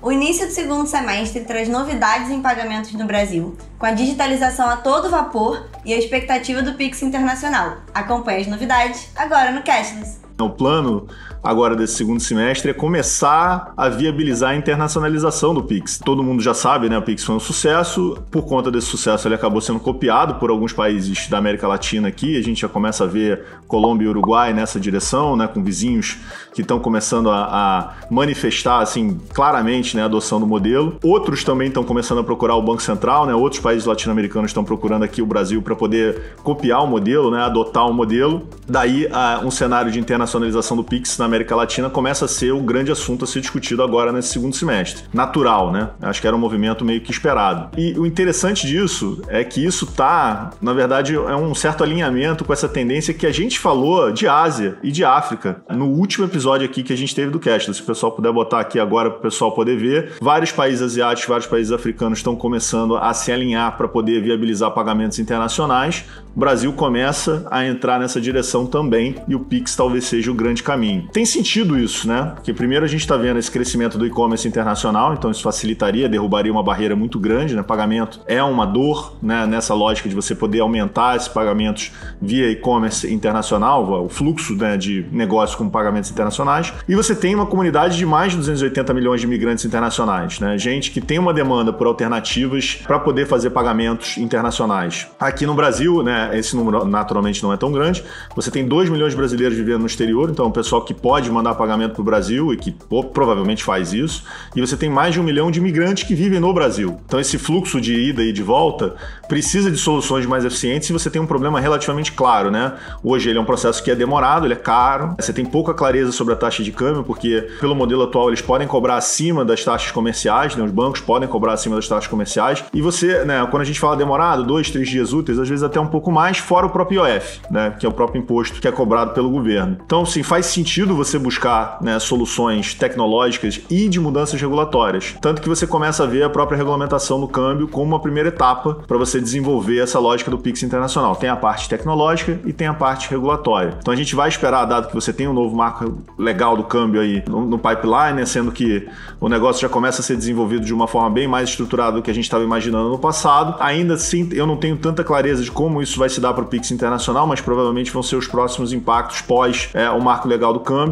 O início do segundo semestre traz novidades em pagamentos no Brasil, com a digitalização a todo vapor e a expectativa do Pix Internacional. Acompanhe as novidades agora no Cashless. O plano agora desse segundo semestre é começar a viabilizar a internacionalização do Pix. Todo mundo já sabe, né? O Pix foi um sucesso. Por conta desse sucesso, ele acabou sendo copiado por alguns países da América Latina aqui. A gente já começa a ver Colômbia e Uruguai nessa direção, né? Com vizinhos que estão começando a, a, manifestar, assim, claramente, né? A adoção do modelo. Outros também estão começando a procurar o Banco Central, né? Outros países latino-americanos estão procurando aqui o Brasil para poder copiar o modelo, né? Adotar o modelo. Daí, um cenário de internacionalização do Pix na América Latina começa a ser o grande assunto a ser discutido agora nesse segundo semestre. Natural, né? Acho que era um movimento meio que esperado. E o interessante disso é que isso tá, na verdade, é um certo alinhamento com essa tendência que a gente falou de Ásia e de África no último episódio aqui que a gente teve do Cast. Se o pessoal puder botar aqui agora para o pessoal poder ver, vários países asiáticos, vários países africanos estão começando a se alinhar para poder viabilizar pagamentos internacionais. O Brasil começa a entrar nessa direção também e o Pix talvez seja o grande caminho. Tem sentido isso, né? Porque primeiro a gente está vendo esse crescimento do e-commerce internacional, então isso facilitaria, derrubaria uma barreira muito grande, né? Pagamento é uma dor, né? Nessa lógica de você poder aumentar esses pagamentos via e-commerce internacional, o fluxo né, de negócios com pagamentos internacionais. E você tem uma comunidade de mais de 280 milhões de imigrantes internacionais, né? Gente que tem uma demanda por alternativas para poder fazer pagamentos internacionais. Aqui no Brasil, né? esse número naturalmente não é tão grande. Você tem 2 milhões de brasileiros vivendo no exterior, então um pessoal que pode mandar pagamento para o Brasil e que pô, provavelmente faz isso. E você tem mais de um milhão de imigrantes que vivem no Brasil. Então esse fluxo de ida e de volta precisa de soluções mais eficientes e você tem um problema relativamente claro, né? Hoje ele é um processo que é demorado, ele é caro, você tem pouca clareza sobre a taxa de câmbio, porque pelo modelo atual eles podem cobrar acima das taxas comerciais, né? Os bancos podem cobrar acima das taxas comerciais. E você, né, quando a gente fala demorado, dois, três dias úteis, às vezes até um pouco mais, fora o próprio IOF, né, que é o próprio imposto que é cobrado pelo governo. Então, sim, faz sentido você buscar né, soluções tecnológicas e de mudanças regulatórias. Tanto que você começa a ver a própria regulamentação do câmbio como uma primeira etapa para você desenvolver essa lógica do Pix internacional. Tem a parte tecnológica e tem a parte regulatória. Então, a gente vai esperar, dado que você tem um novo marco legal do câmbio aí no, no pipeline, né, sendo que o negócio já começa a ser desenvolvido de uma forma bem mais estruturada do que a gente estava imaginando no passado. Ainda assim, eu não tenho tanta clareza de como isso vai se dar para o Pix Internacional, mas provavelmente vão ser os próximos impactos pós é, o marco legal do câmbio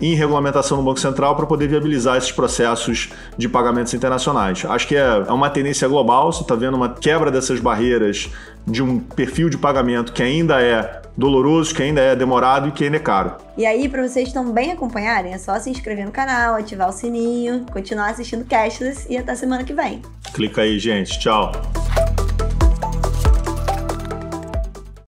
em regulamentação no Banco Central para poder viabilizar esses processos de pagamentos internacionais. Acho que é, é uma tendência global, você está vendo uma quebra dessas barreiras de um perfil de pagamento que ainda é doloroso, que ainda é demorado e que ainda é caro. E aí, para vocês também acompanharem, é só se inscrever no canal, ativar o sininho, continuar assistindo Cashless e até semana que vem. Clica aí, gente. Tchau.